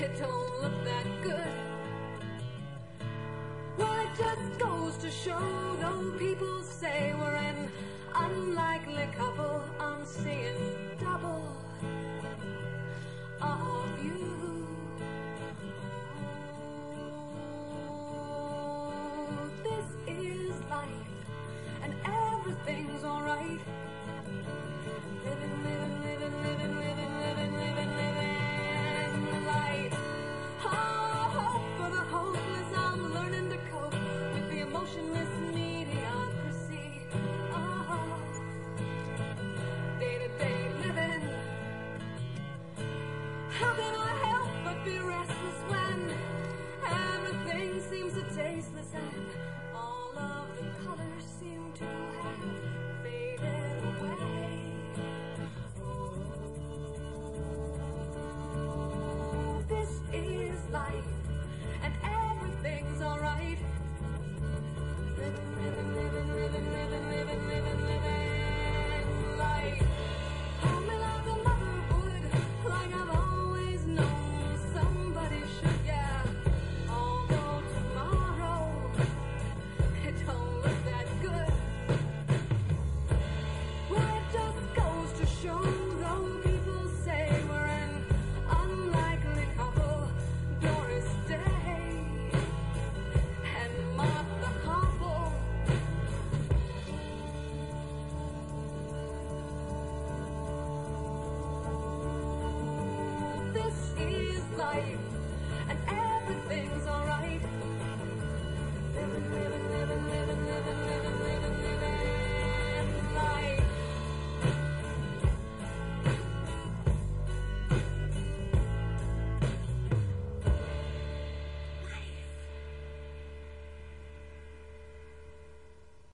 it don't look that good. Well, it just goes to show, though people say we're an unlikely couple, I'm seeing double of you. Oh, this is life, and everything is life, and everything's alright.